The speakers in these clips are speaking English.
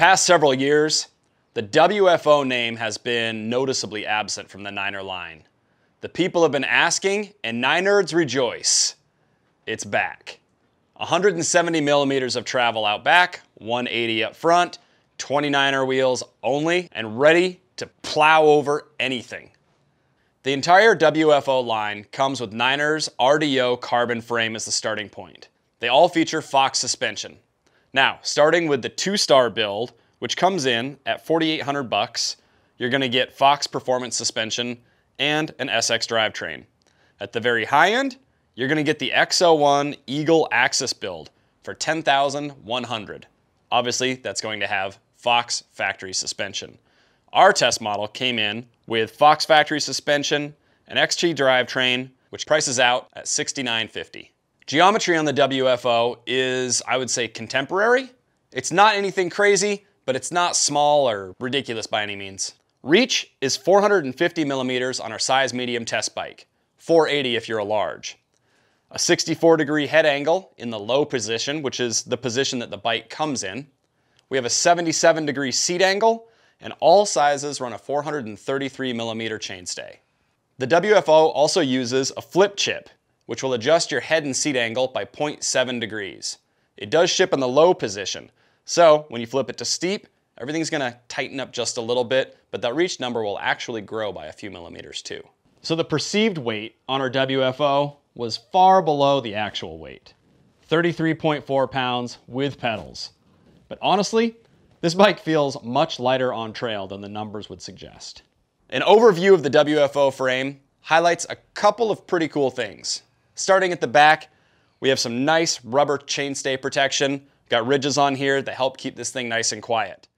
past several years, the WFO name has been noticeably absent from the Niner line. The people have been asking, and Ninerds rejoice. It's back. 170 millimeters of travel out back, 180 up front, 29er wheels only, and ready to plow over anything. The entire WFO line comes with Niner's RDO carbon frame as the starting point. They all feature Fox suspension. Now, starting with the two-star build, which comes in at 4,800 bucks, you're gonna get Fox performance suspension and an SX drivetrain. At the very high end, you're gonna get the X01 Eagle AXS build for 10,100. Obviously, that's going to have Fox factory suspension. Our test model came in with Fox factory suspension, an XT drivetrain, which prices out at $69.50. Geometry on the WFO is, I would say, contemporary. It's not anything crazy, but it's not small or ridiculous by any means. Reach is 450 millimeters on our size medium test bike, 480 if you're a large. A 64 degree head angle in the low position, which is the position that the bike comes in. We have a 77 degree seat angle and all sizes run a 433 millimeter chainstay. The WFO also uses a flip chip, which will adjust your head and seat angle by 0.7 degrees. It does ship in the low position, so when you flip it to steep, everything's gonna tighten up just a little bit, but that reach number will actually grow by a few millimeters too. So the perceived weight on our WFO was far below the actual weight. 33.4 pounds with pedals. But honestly, this bike feels much lighter on trail than the numbers would suggest. An overview of the WFO frame highlights a couple of pretty cool things. Starting at the back, we have some nice rubber chainstay protection. Got ridges on here that help keep this thing nice and quiet.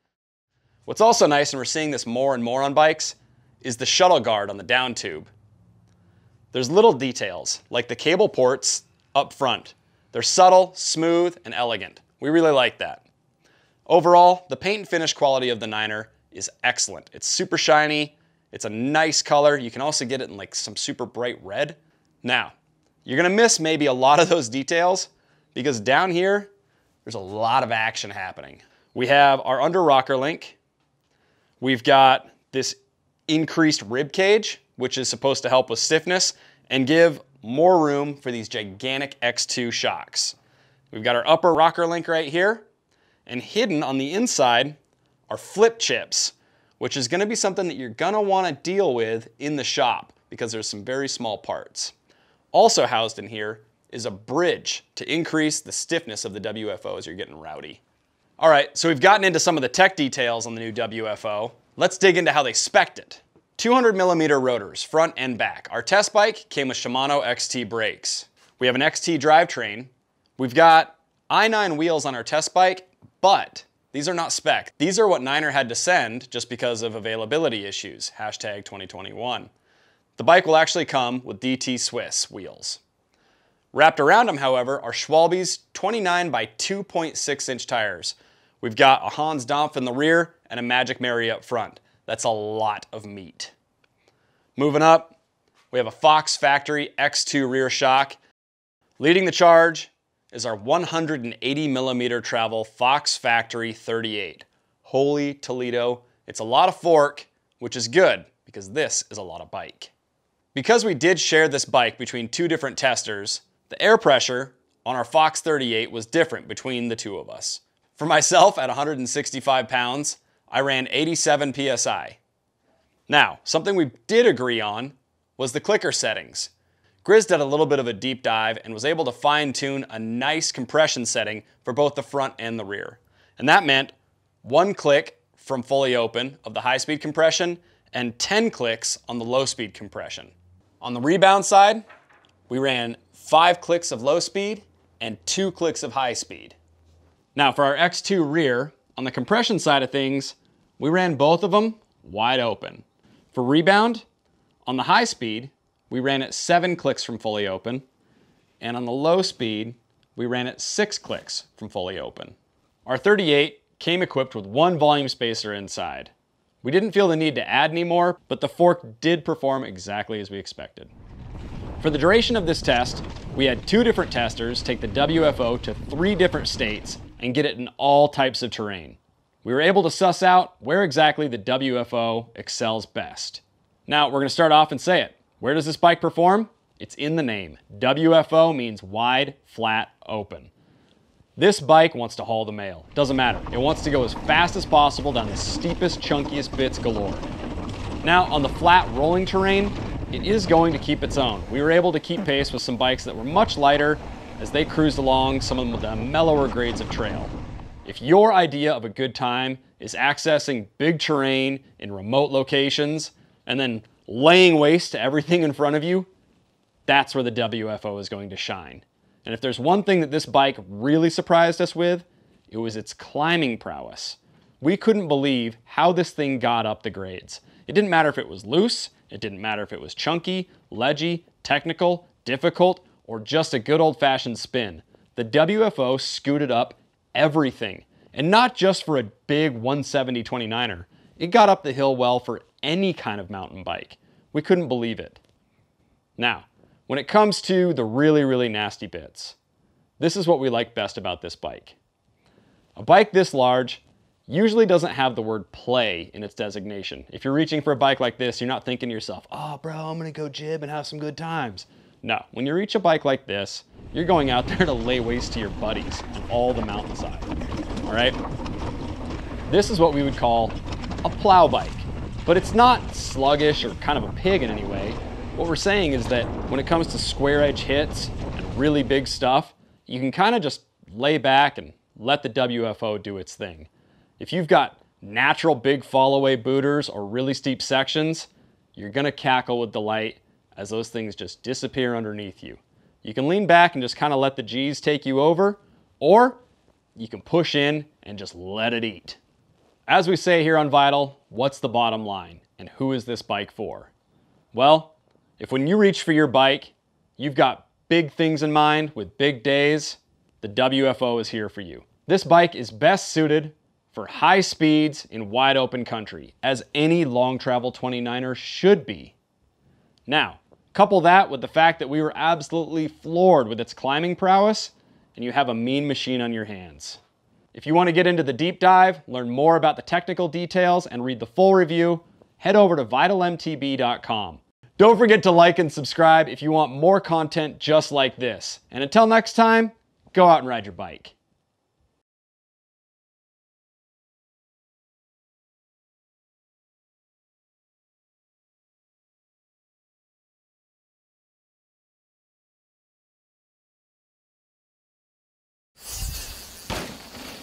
What's also nice, and we're seeing this more and more on bikes, is the shuttle guard on the down tube. There's little details, like the cable ports up front. They're subtle, smooth, and elegant. We really like that. Overall, the paint and finish quality of the Niner is excellent. It's super shiny, it's a nice color. You can also get it in like some super bright red. Now, you're gonna miss maybe a lot of those details because down here, there's a lot of action happening. We have our under rocker link. We've got this increased rib cage, which is supposed to help with stiffness and give more room for these gigantic X2 shocks. We've got our upper rocker link right here, and hidden on the inside are flip chips, which is gonna be something that you're gonna wanna deal with in the shop because there's some very small parts. Also housed in here is a bridge to increase the stiffness of the WFO as you're getting rowdy. All right, so we've gotten into some of the tech details on the new WFO. Let's dig into how they spec'd it. 200 millimeter rotors, front and back. Our test bike came with Shimano XT brakes. We have an XT drivetrain. We've got i9 wheels on our test bike but these are not spec. These are what Niner had to send just because of availability issues, hashtag 2021. The bike will actually come with DT Swiss wheels. Wrapped around them, however, are Schwalbe's 29 by 2.6 inch tires. We've got a Hans Dampf in the rear and a Magic Mary up front. That's a lot of meat. Moving up, we have a Fox Factory X2 rear shock. Leading the charge is our 180 millimeter travel Fox Factory 38. Holy Toledo, it's a lot of fork, which is good because this is a lot of bike. Because we did share this bike between two different testers, the air pressure on our Fox 38 was different between the two of us. For myself at 165 pounds, I ran 87 PSI. Now, something we did agree on was the clicker settings. Grizz did a little bit of a deep dive and was able to fine tune a nice compression setting for both the front and the rear. And that meant one click from fully open of the high speed compression and 10 clicks on the low speed compression. On the rebound side, we ran five clicks of low speed and two clicks of high speed. Now for our X2 rear, on the compression side of things, we ran both of them wide open. For rebound, on the high speed, we ran it seven clicks from fully open, and on the low speed, we ran it six clicks from fully open. Our 38 came equipped with one volume spacer inside. We didn't feel the need to add any more, but the fork did perform exactly as we expected. For the duration of this test, we had two different testers take the WFO to three different states and get it in all types of terrain. we were able to suss out where exactly the WFO excels best. Now, we're going to start off and say it. Where does this bike perform? It's in the name. WFO means wide, flat, open. This bike wants to haul the mail. Doesn't matter. It wants to go as fast as possible down the steepest, chunkiest bits galore. Now, on the flat, rolling terrain, it is going to keep its own. We were able to keep hmm. pace with some bikes that were much lighter as they cruised along some of the mellower grades of trail. If your idea of a good time is accessing big terrain in remote locations and then laying waste to everything in front of you, that's where the WFO is going to shine. And if there's one thing that this bike really surprised us with, it was its climbing prowess. We couldn't believe how this thing got up the grades. It didn't matter if it was loose, it didn't matter if it was chunky, ledgy, technical, difficult, or just a good old fashioned spin. The WFO scooted up everything. And not just for a big 170 29er. It got up the hill well for any kind of mountain bike. We couldn't believe it. Now, when it comes to the really, really nasty bits, this is what we like best about this bike. A bike this large usually doesn't have the word play in its designation. If you're reaching for a bike like this, you're not thinking to yourself, oh, bro, I'm gonna go jib and have some good times. No, when you reach a bike like this, you're going out there to lay waste to your buddies on all the mountainside. All right? This is what we would call a plow bike, but it's not sluggish or kind of a pig in any way. What we're saying is that when it comes to square edge hits and really big stuff, you can kind of just lay back and let the WFO do its thing. If you've got natural big fallaway booters or really steep sections, you're gonna cackle with delight as those things just disappear underneath you. You can lean back and just kind of let the G's take you over, or you can push in and just let it eat. As we say here on Vital, what's the bottom line and who is this bike for? Well, if when you reach for your bike, you've got big things in mind with big days, the WFO is here for you. This bike is best suited for high speeds in wide open country, as any long travel 29er should be. Now, couple that with the fact that we were absolutely floored with its climbing prowess, and you have a mean machine on your hands. If you want to get into the deep dive, learn more about the technical details, and read the full review, head over to vitalmtb.com. Don't forget to like and subscribe if you want more content just like this. And until next time, go out and ride your bike.